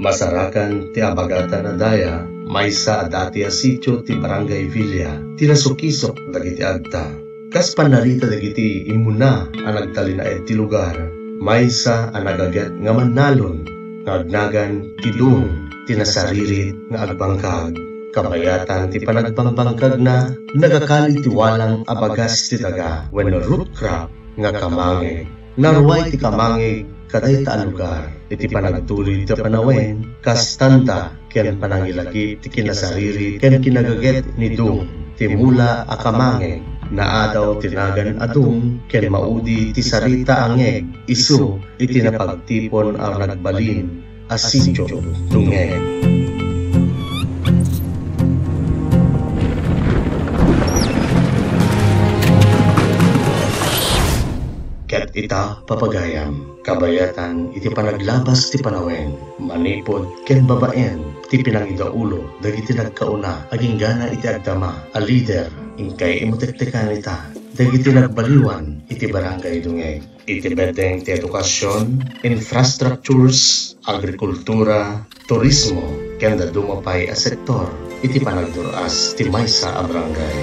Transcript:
Masarakan ti abagatan na daya, may sa dati a sityo ti barangay Villa, tinasukisok dagiti agta. Kas panarita dagiti imuna ang nagtalina ed ti lugar, may sa ang nagagat nga manalon, ngagnagan ti dung, tinasaririt nga agbangkag. Kabayatan ti panagbangkag na nagakali ti walang abagas ti daga when root crop nga kamangig. Naruway ti kamangig kaday ta lugar. Iti panagtuloy ti panawen kastanda ken panangilaki ti kinasariri ken kinagaget ni dung. Ti mula akamangeg naadaw tinagan adung ken maudi ti sarita angeg. Isu iti napagtipon ang nagbalin asidyo dungeg Ita papagayam, kabayatan iti panaglabas ti panawen, manipod ken babaen, ti pinangidaulo, dagiti nagkauna, aging gana iti agdama, a leader, inkay imutektekan ita, dagiti nagbaliwan, iti barangay dungay, iti beteng ti edukasyon, infrastructures, agrikultura, turismo, ken da dumapay a sektor, iti panagduras ti maysa a barangay.